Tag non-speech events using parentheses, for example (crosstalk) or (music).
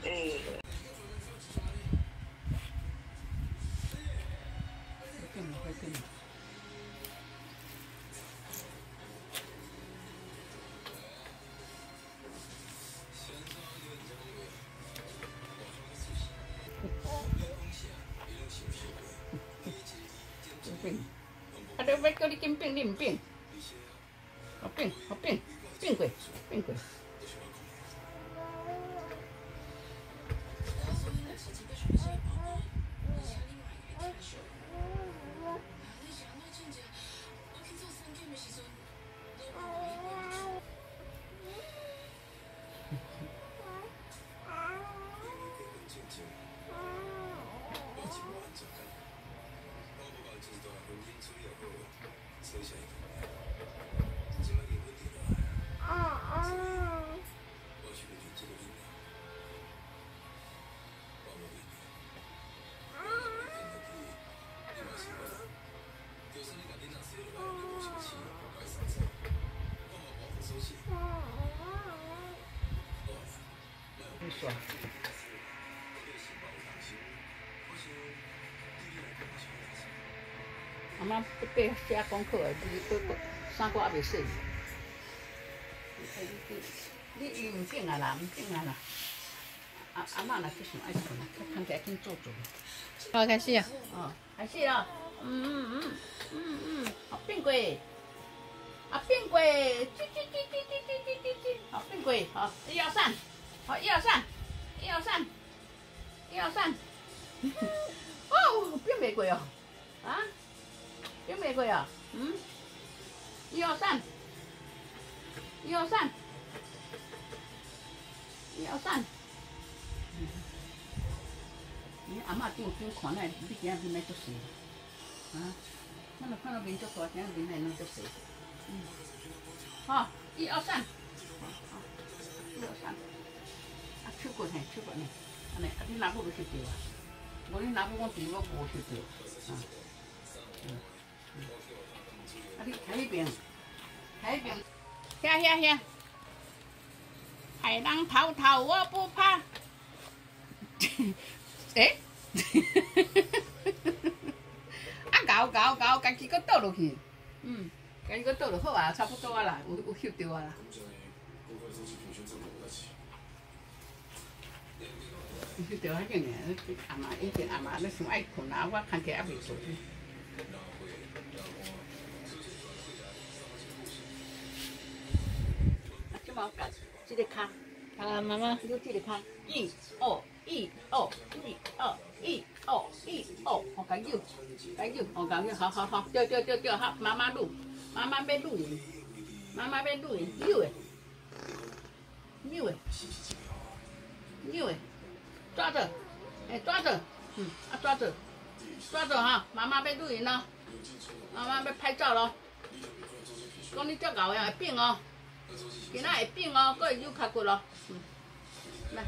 好，变。他这外口的金变，你不变。好，变。好，变。变鬼。变鬼。爽。阿妈要背写功课的，你不不三个还未洗。你你伊毋紧啊啦，毋紧啊啦。阿阿嬷若去想爱困，看起来紧做做。好，开始啊！哦，开始了。嗯嗯嗯嗯嗯，好变过。啊变过，叽叽叽叽叽叽叽叽叽，好变过，好一二三。好，一二三，一二三，一二三，哦，变玫瑰哦，啊，变玫瑰哦，嗯，一二三，一二三，一二三，你阿妈顶顶看来，你今日面来做事，啊，咱若看到边足大，今日面来弄做事，嗯，好，一二三，好，一二三。啊出过嘿，出过呢，安尼，啊你哪部都去掉啊？我你哪个我电我无去掉，啊，嗯，(laughs) (laughs) 啊你睇一遍，睇一遍，下下下，海浪滔滔我不怕，诶，啊搞搞搞，家己搁倒落去，嗯，家己搁倒落好啊，差不多啊啦，有有翕到啊啦。是着迄个呢，阿妈以前阿妈咧想爱困啊，我看起还袂做。即毛干，这个卡，啊，妈妈，你这个卡，一、二、一、二、一、二、一、二、一、二，我加油，加油，我加油，好好好，对对对对，好，妈妈录，妈妈要录音，妈妈要录音，有诶，有诶，有诶。抓着，哎，抓着，嗯，啊，抓着，抓着哈，妈妈要录音咯，妈妈要拍照咯。讲你这牛呀会变哦，cái này bị ngon có yêu khá của nó này